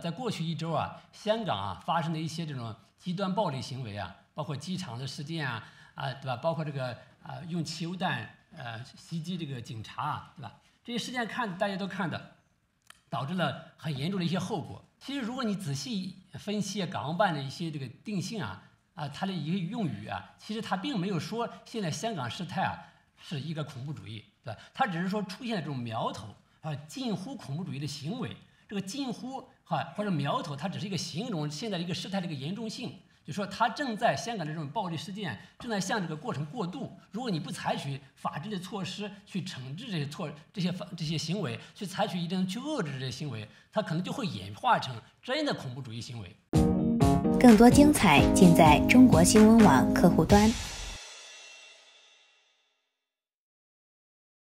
在过去一周啊，香港啊发生的一些这种极端暴力行为啊，包括机场的事件啊，啊对吧？包括这个啊用汽油弹呃袭击这个警察啊，对吧？这些事件看大家都看的，导致了很严重的一些后果。其实如果你仔细分析港澳办的一些这个定性啊啊，它的一个用语啊，其实它并没有说现在香港事态啊是一个恐怖主义，对吧？它只是说出现了这种苗头啊，近乎恐怖主义的行为。这个近乎哈或者苗头，它只是一个形容现在一个事态的一个严重性，就说它正在香港的这种暴力事件正在向这个过程过渡。如果你不采取法治的措施去惩治这些错这些法这些行为，去采取一定去遏制这些行为，它可能就会演化成真的恐怖主义行为。更多精彩尽在中国新闻网客户端。